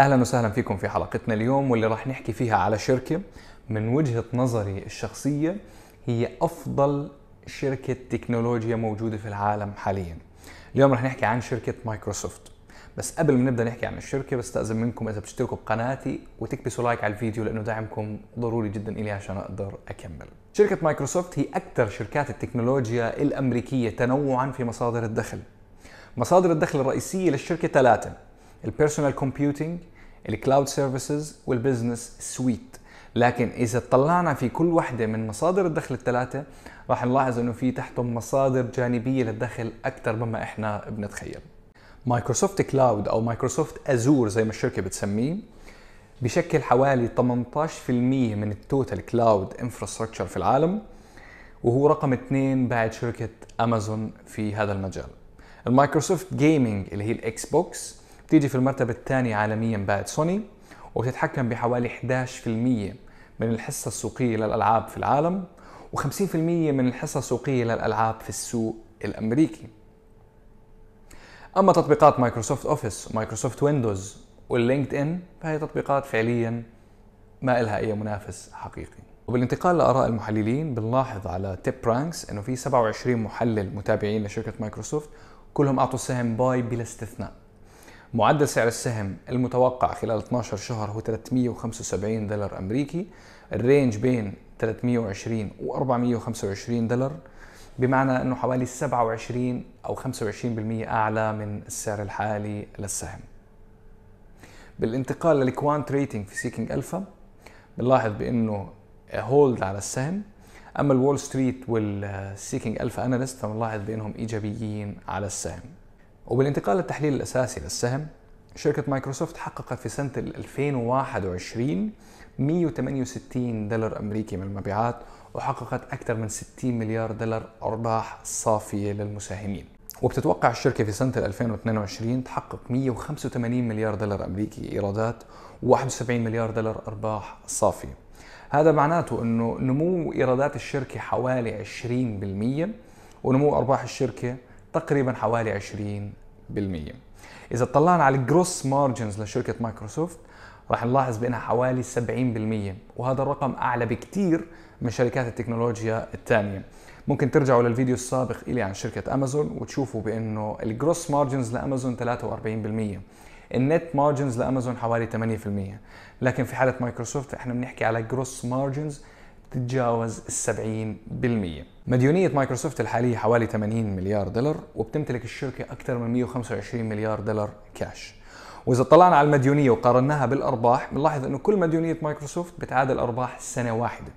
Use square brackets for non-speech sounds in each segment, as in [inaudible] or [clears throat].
أهلا وسهلا فيكم في حلقتنا اليوم واللي راح نحكي فيها على شركة من وجهة نظري الشخصية هي أفضل شركة تكنولوجيا موجودة في العالم حاليا. اليوم راح نحكي عن شركة مايكروسوفت. بس قبل ما نبدأ نحكي عن الشركة بستأذن منكم إذا بتشتركوا بقناتي وتكبسوا like على الفيديو لأنه دعمكم ضروري جدا إلي عشان أقدر أكمل. شركة مايكروسوفت هي أكثر شركات التكنولوجيا الأمريكية تنوعا في مصادر الدخل. مصادر الدخل الرئيسية للشركة ثلاثة ال personal computing ال cloud services وال business suite لكن إذا اطلعنا في كل وحدة من مصادر الدخل الثلاثة راح نلاحظ إنه في تحتهم مصادر جانبية للدخل أكثر مما إحنا بنتخيل. مايكروسوفت cloud أو مايكروسوفت أزور زي ما الشركة بتسميه بتشكل حوالي 18% من ال total cloud infrastructure في العالم وهو رقم اثنين بعد شركة امازون في هذا المجال. المايكروسوفت gaming اللي هي الإكس بوكس بتيجي في المرتبة الثانية عالميا بعد سوني وبتتحكم بحوالي 11% من الحصة السوقية للألعاب في العالم و50% من الحصة السوقية للألعاب في السوق الأمريكي. أما تطبيقات مايكروسوفت أوفيس ومايكروسوفت ويندوز واللينكد إن فهي تطبيقات فعليا ما إلها أي منافس حقيقي. وبالانتقال لآراء المحللين بنلاحظ على TipRanks إنه في 27 محلل متابعين لشركة مايكروسوفت كلهم أعطوا سهم buy بلا استثناء. معدل سعر السهم المتوقع خلال 12 شهر هو 375 دولار أمريكي. ال range بين 320 و 425 دولار بمعنى إنه حوالي 27 أو 25% أعلى من السعر الحالي للسهم. بالانتقال لل quant rating في Seeking Alpha بنلاحظ بإنه hold على السهم. أما ال Wall Street وال Seeking Alpha analysts فبنلاحظ بإنهم إيجابيين على السهم. وبالانتقال للتحليل الأساسي للسهم شركة مايكروسوفت حققت في سنة 2021 168 دولار أمريكي من المبيعات وحققت أكثر من 60 مليار دولار أرباح صافية للمساهمين. وبتتوقع الشركة في سنة 2022 تحقق 185 مليار دولار أمريكي إيرادات و71 مليار دولار أرباح صافية. هذا معناته أنه نمو إيرادات الشركة حوالي 20% ونمو أرباح الشركة تقريبا حوالي 20% إذا اطلعنا على ال gross margins لشركة مايكروسوفت راح نلاحظ بأنها حوالي 70% وهذا الرقم أعلى بكثير من شركات التكنولوجيا الثانية. ممكن ترجعوا للفيديو السابق إلي عن شركة امازون وتشوفوا بأنه ال gross margins لأمازون 43% ال net margins لأمازون حوالي 8% لكن في حالة مايكروسوفت إحنا بنحكي على gross margins تتجاوز ال 70% مديونية مايكروسوفت الحالية حوالي 80 مليار دولار وبتمتلك الشركة أكثر من 125 مليار دولار كاش وإذا اطلعنا على المديونية وقارناها بالأرباح بنلاحظ أنه كل مديونية مايكروسوفت بتعادل أرباح سنة واحدة.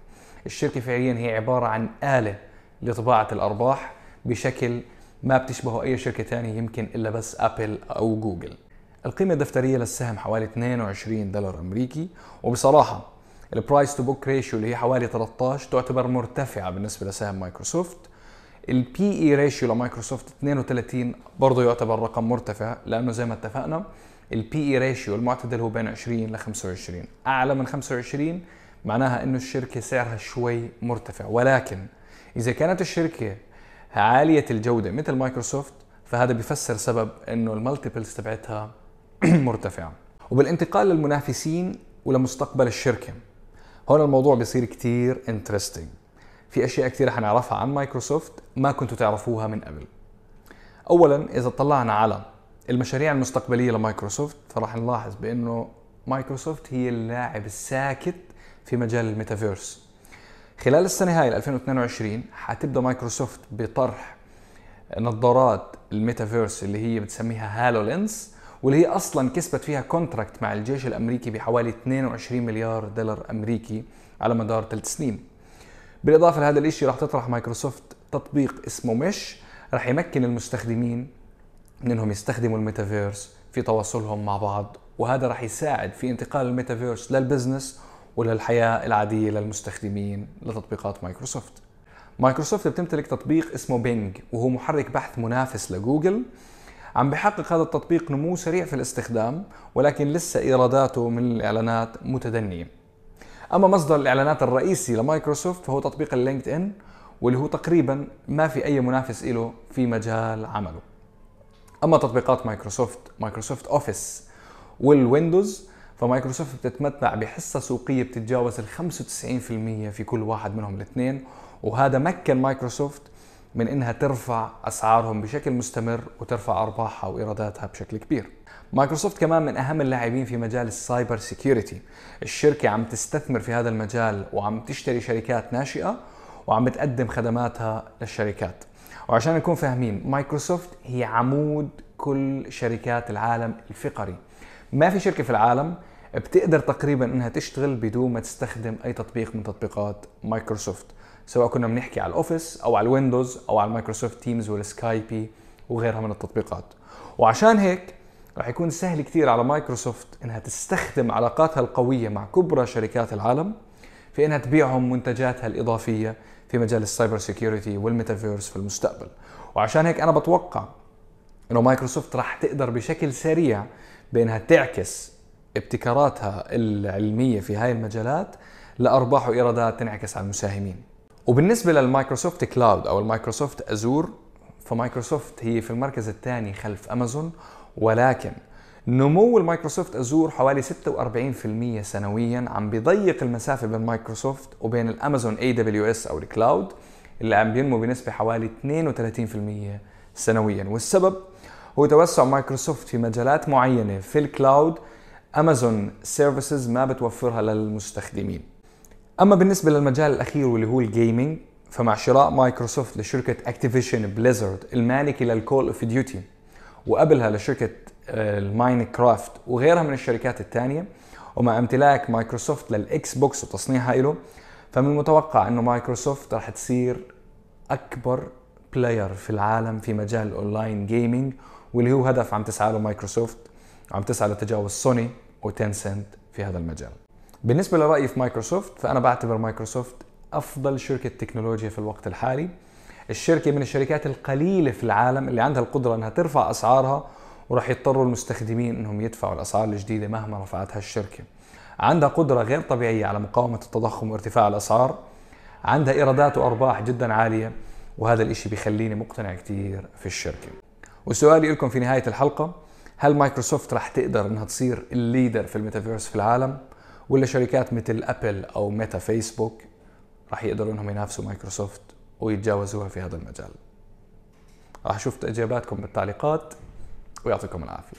الشركة فعليا هي عبارة عن آلة لطباعة الأرباح بشكل ما بتشبهه أي شركة ثانية يمكن إلا بس أبل أو جوجل القيمة الدفترية للسهم حوالي 22 دولار أمريكي وبصراحة ال price to book ratio اللي هي حوالي 13 تعتبر مرتفعة بالنسبة لسهم مايكروسوفت. ال PE ratio لمايكروسوفت 32 برضه يعتبر رقم مرتفع لأنه زي ما اتفقنا ال PE ratio المعتدل هو بين 20 ل 25 أعلى من 25 معناها إنه الشركة سعرها شوي مرتفع. ولكن إذا كانت الشركة عالية الجودة مثل مايكروسوفت فهذا بيفسر سبب إنه ال multiples تبعتها [clears throat] مرتفعة. وبالانتقال للمنافسين ولمستقبل الشركة هون الموضوع بيصير كتير interesting في أشياء كثير حنعرفها عن مايكروسوفت ما كنتوا تعرفوها من قبل. اولا إذا طلعنا على المشاريع المستقبلية لمايكروسوفت فراح نلاحظ بأنه مايكروسوفت هي اللاعب الساكت في مجال الميتافيرس. خلال السنة هاي 2022 حتبدأ مايكروسوفت بطرح نظارات الميتافيرس اللي هي بتسميها HoloLens واللي هي أصلا كسبت فيها contract مع الجيش الأمريكي بحوالي 22 مليار دولار أمريكي على مدار ثلاث سنين. بالإضافة لهذا الشيء راح تطرح مايكروسوفت تطبيق اسمه Mesh راح يمكن المستخدمين من إنهم يستخدموا الميتافيرس في تواصلهم مع بعض وهذا راح يساعد في انتقال ال metaverse لل business وللحياة العادية للمستخدمين لتطبيقات مايكروسوفت. مايكروسوفت بتمتلك تطبيق اسمه Bing وهو محرك بحث منافس لجوجل. عم بحقق هذا التطبيق نمو سريع في الاستخدام ولكن لسه إيراداته من الإعلانات متدنية. أما مصدر الإعلانات الرئيسي لمايكروسوفت فهو تطبيق ال LinkedIn واللي هو تقريبا ما في أي منافس له في مجال عمله. أما تطبيقات مايكروسوفت Microsoft Office وال Windows فمايكروسوفت بتتمتع بحصة سوقية بتتجاوز ال 95% في كل واحد منهم الاثنين وهذا مكن مايكروسوفت من إنها ترفع أسعارهم بشكل مستمر وترفع أرباحها وإيراداتها بشكل كبير. مايكروسوفت كمان من أهم اللاعبين في مجال ال cyber security. الشركة عم تستثمر في هذا المجال وعم تشتري شركات ناشئة وعم بتقدم خدماتها للشركات. وعشان نكون فاهمين مايكروسوفت هي عمود كل شركات العالم الفقري. ما في شركة في العالم بتقدر تقريبا إنها تشتغل بدون ما تستخدم أي تطبيق من تطبيقات مايكروسوفت. سواء كنا بنحكي على ال Office أو على ال Windows أو على ال Microsoft Teams وال Skype وغيرها من التطبيقات وعشان هيك راح يكون سهل كثير على مايكروسوفت إنها تستخدم علاقاتها القوية مع كبرى شركات العالم في إنها تبيعهم منتجاتها الإضافية في مجال ال cyber security وال metaverse في المستقبل وعشان هيك أنا بتوقع إنه مايكروسوفت راح تقدر بشكل سريع بإنها تعكس ابتكاراتها العلمية في هاي المجالات لارباح وايرادات تنعكس على المساهمين. وبالنسبة لل Microsoft Cloud أو ال Microsoft Azure فمايكروسوفت هي في المركز الثاني خلف أمازون ولكن نمو ال Microsoft Azure حوالي 46% سنويا عم بيضيق المسافة بين مايكروسوفت وبين ال Amazon AWS أو ال cloud اللي عم بينمو بنسبة حوالي 32% سنويا. والسبب؟ هو توسع مايكروسوفت في مجالات معينة في ال cloud Amazon services ما بتوفرها للمستخدمين. أما بالنسبة للمجال الأخير واللي هو ال gaming فمع شراء مايكروسوفت لشركة Activision Blizzard المالكه لل Call of Duty وقبلها لشركة ال Minecraft وغيرها من الشركات الثانية ومع امتلاك مايكروسوفت لل Xbox وتصنيعها له فمن المتوقع إنه مايكروسوفت راح تصير أكبر player في العالم في مجال ال online gaming واللي هو هدف عم تسعى له مايكروسوفت وعم تسعى لتجاوز سوني و Tencent في هذا المجال. بالنسبة لرأيي في مايكروسوفت فأنا بعتبر مايكروسوفت أفضل شركة تكنولوجيا في الوقت الحالي. الشركة من الشركات القليلة في العالم اللي عندها القدرة أنها ترفع أسعارها وراح يضطروا المستخدمين أنهم يدفعوا الأسعار الجديدة مهما رفعتها الشركة. عندها قدرة غير طبيعية على مقاومة التضخم وارتفاع الأسعار. عندها إيرادات وأرباح جدا عالية وهذا الإشي بيخليني مقتنع كتير في الشركة. وسؤالي لكم في نهاية الحلقة هل مايكروسوفت راح تقدر إنها تصير ال leader في الميتافيرس في العالم؟ ولا شركات مثل أبل أو ميتا فيسبوك راح يقدروا إنهم ينافسوا مايكروسوفت ويتجاوزوها في هذا المجال؟ راح أشوف إجاباتكم بالتعليقات ويعطيكم العافية.